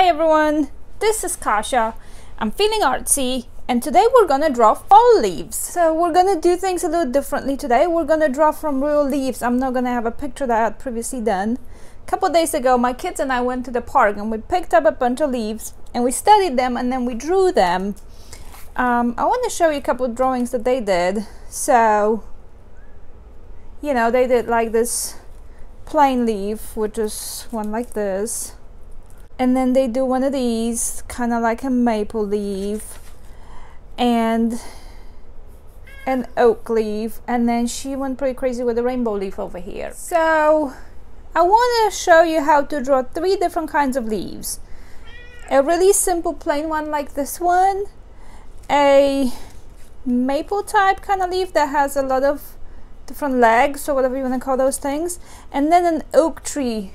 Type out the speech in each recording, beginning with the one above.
Hi everyone, this is Kasia. I'm feeling artsy and today we're gonna draw fall leaves. So we're gonna do things a little differently today. We're gonna draw from real leaves. I'm not gonna have a picture that I had previously done. A couple days ago, my kids and I went to the park and we picked up a bunch of leaves and we studied them and then we drew them. Um, I want to show you a couple drawings that they did. So, you know, they did like this plain leaf, which is one like this and then they do one of these kind of like a maple leaf and an oak leaf and then she went pretty crazy with the rainbow leaf over here. So I want to show you how to draw three different kinds of leaves. A really simple plain one like this one a maple type kind of leaf that has a lot of different legs or whatever you want to call those things and then an oak tree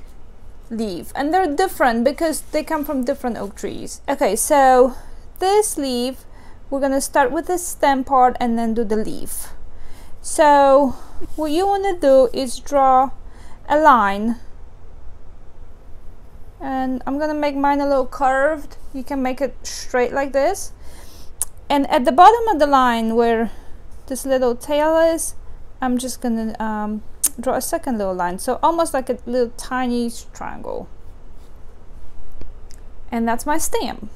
leaf. And they're different because they come from different oak trees. Okay so this leaf we're gonna start with the stem part and then do the leaf. So what you want to do is draw a line. And I'm gonna make mine a little curved. You can make it straight like this. And at the bottom of the line where this little tail is I'm just gonna um, draw a second little line. So almost like a little tiny triangle. And that's my stem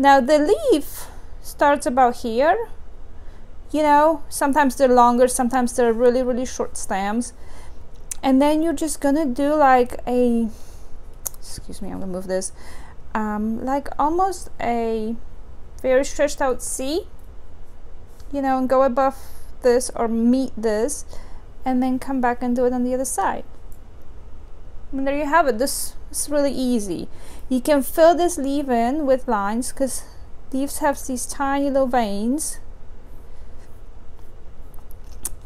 now the leaf starts about here. You know sometimes they're longer sometimes they're really really short stems and then you're just gonna do like a excuse me I'm gonna move this um, like almost a very stretched out C you know and go above this or meet this and then come back and do it on the other side. And there you have it. This is really easy. You can fill this leaf in with lines because leaves have these tiny little veins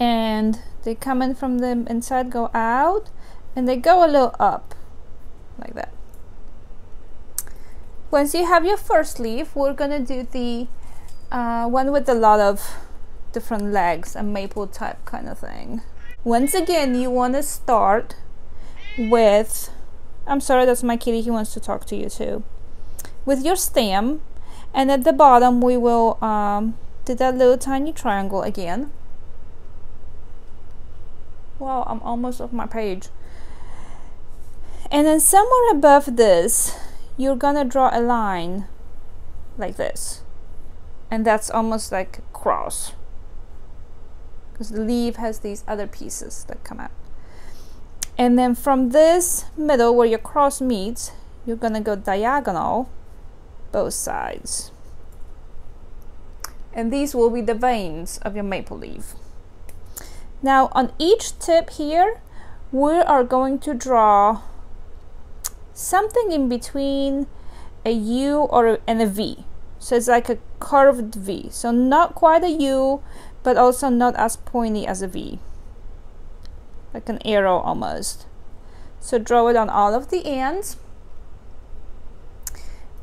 and they come in from the inside, go out, and they go a little up like that. Once you have your first leaf, we're gonna do the uh, one with a lot of different legs, a maple type kind of thing once again you want to start with I'm sorry that's my kitty he wants to talk to you too. With your stem and at the bottom we will um, do that little tiny triangle again. Wow I'm almost off my page. And then somewhere above this you're gonna draw a line like this. And that's almost like cross because the leaf has these other pieces that come out. And then from this middle where your cross meets, you're gonna go diagonal both sides. And these will be the veins of your maple leaf. Now on each tip here, we are going to draw something in between a U or and a V. So it's like a curved V. So not quite a U, but also not as pointy as a V. Like an arrow almost. So draw it on all of the ends.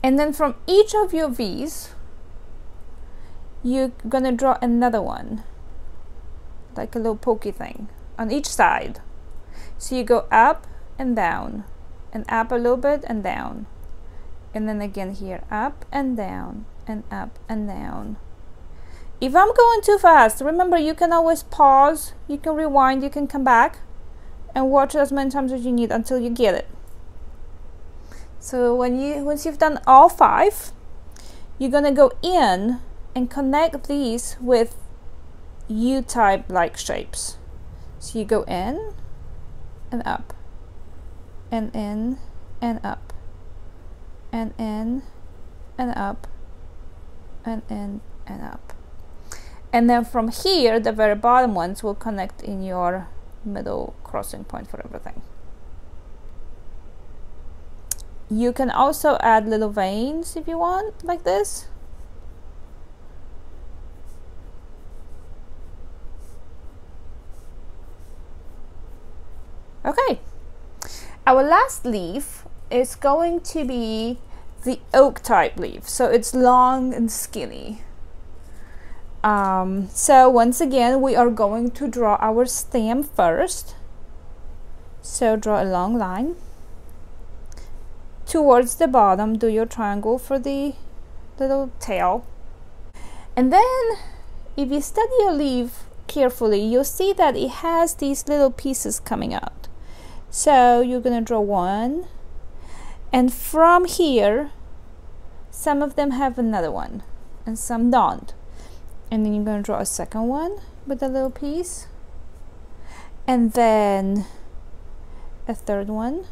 And then from each of your V's you're gonna draw another one. Like a little pokey thing on each side. So you go up and down and up a little bit and down. And then again here up and down and up and down if I'm going too fast, remember you can always pause, you can rewind, you can come back and watch as many times as you need until you get it. So when you once you've done all five, you're gonna go in and connect these with U-type like shapes. So you go in and up and in and up and in and up and in and up and then from here the very bottom ones will connect in your middle crossing point for everything. You can also add little veins if you want like this. Okay. Our last leaf is going to be the oak type leaf. So it's long and skinny um, so once again we are going to draw our stem first. So draw a long line. Towards the bottom do your triangle for the little tail. And then if you study your leaf carefully you'll see that it has these little pieces coming out. So you're gonna draw one. And from here some of them have another one and some don't and then you're going to draw a second one with a little piece. And then a third one.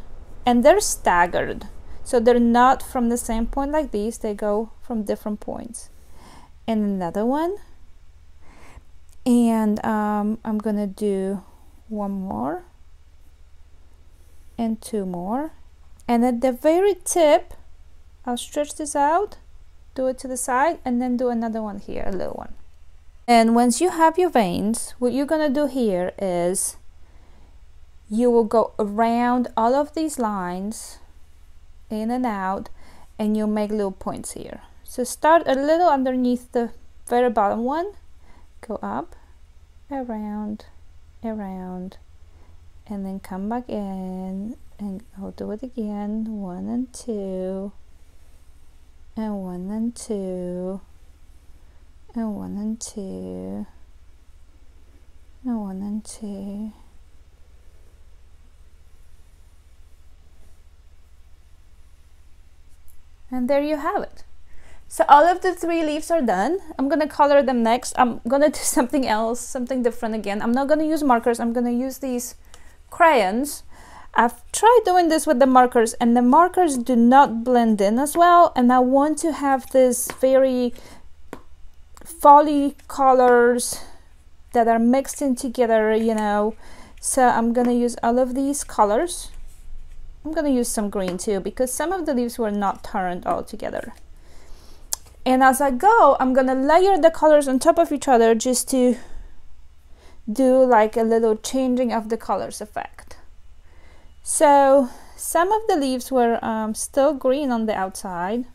And they're staggered. So they're not from the same point like these. They go from different points. And another one. And um, I'm gonna do one more. And two more. And at the very tip I'll stretch this out. Do it to the side and then do another one here a little one and once you have your veins, what you're gonna do here is you will go around all of these lines in and out and you'll make little points here. So start a little underneath the very bottom one, go up, around, around, and then come back in and I'll do it again, one and two, and one and two, and one and two and one and two and there you have it. So all of the three leaves are done. I'm gonna color them next. I'm gonna do something else something different again. I'm not gonna use markers. I'm gonna use these crayons. I've tried doing this with the markers and the markers do not blend in as well. And I want to have this very folly colors that are mixed in together you know. So I'm gonna use all of these colors. I'm gonna use some green too because some of the leaves were not turned all together. And as I go I'm gonna layer the colors on top of each other just to do like a little changing of the colors effect. So some of the leaves were um, still green on the outside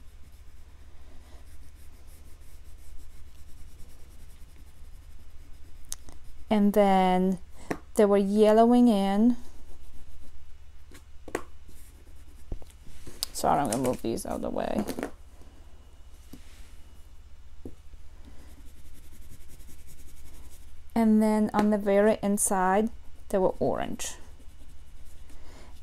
and then they were yellowing in. Sorry, I'm gonna move these out of the way. And then on the very inside, they were orange.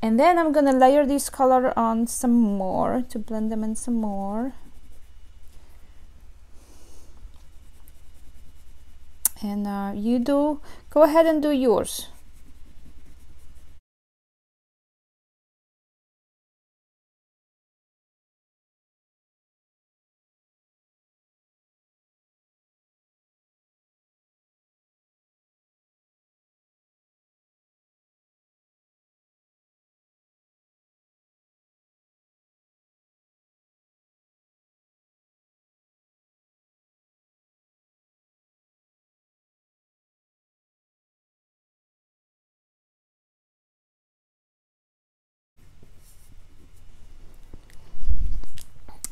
And then I'm gonna layer this color on some more to blend them in some more. And uh, you do go ahead and do yours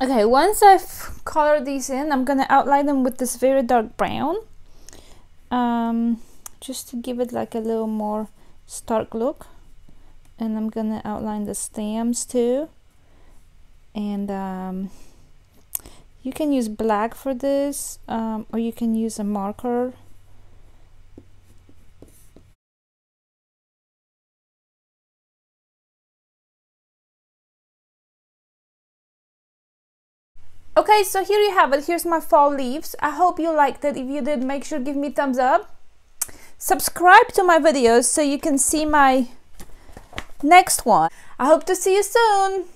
Okay, once I've colored these in, I'm gonna outline them with this very dark brown. Um, just to give it like a little more stark look. And I'm gonna outline the stems too. And um, you can use black for this, um, or you can use a marker Okay, so here you have it. Here's my fall leaves. I hope you liked it. If you did, make sure give me thumbs up. Subscribe to my videos so you can see my next one. I hope to see you soon.